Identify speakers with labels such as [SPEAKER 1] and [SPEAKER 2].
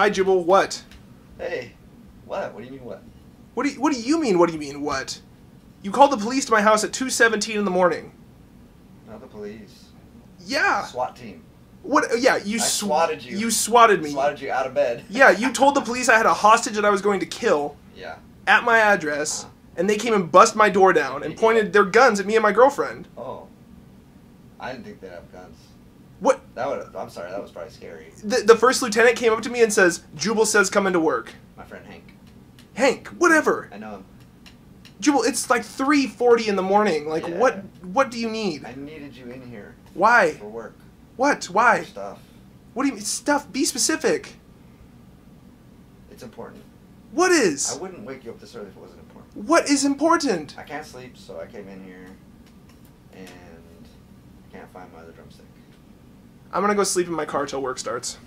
[SPEAKER 1] Hi, Jubal. What?
[SPEAKER 2] Hey, what? What do you mean what?
[SPEAKER 1] What do you, What do you mean? What do you mean? What? You called the police to my house at 2:17 in the morning.
[SPEAKER 2] Not the police.
[SPEAKER 1] Yeah.
[SPEAKER 2] SWAT team.
[SPEAKER 1] What? Yeah, you
[SPEAKER 2] I
[SPEAKER 1] sw-
[SPEAKER 2] swatted you.
[SPEAKER 1] You swatted me.
[SPEAKER 2] Swatted you out of bed.
[SPEAKER 1] Yeah, you told the police I had a hostage that I was going to kill
[SPEAKER 2] Yeah.
[SPEAKER 1] at my address, uh-huh. and they came and bust my door down and pointed their guns at me and my girlfriend.
[SPEAKER 2] Oh. I didn't think they'd have guns. That would. I'm sorry. That was probably scary.
[SPEAKER 1] The, the first lieutenant came up to me and says, "Jubal says come into work."
[SPEAKER 2] My friend Hank.
[SPEAKER 1] Hank, whatever.
[SPEAKER 2] I know him.
[SPEAKER 1] Jubal, it's like 3:40 in the morning. Like,
[SPEAKER 2] Yeah.
[SPEAKER 1] what? What do you need?
[SPEAKER 2] I needed you in here
[SPEAKER 1] Why?
[SPEAKER 2] for work.
[SPEAKER 1] What? Why?
[SPEAKER 2] Stuff.
[SPEAKER 1] What do you mean? Stuff. Be specific.
[SPEAKER 2] It's important.
[SPEAKER 1] What is?
[SPEAKER 2] I wouldn't wake you up this early if it wasn't important.
[SPEAKER 1] What is important?
[SPEAKER 2] I can't sleep, so I came in here, and I can't find my other drumstick.
[SPEAKER 1] I'm gonna go sleep in my car till work starts.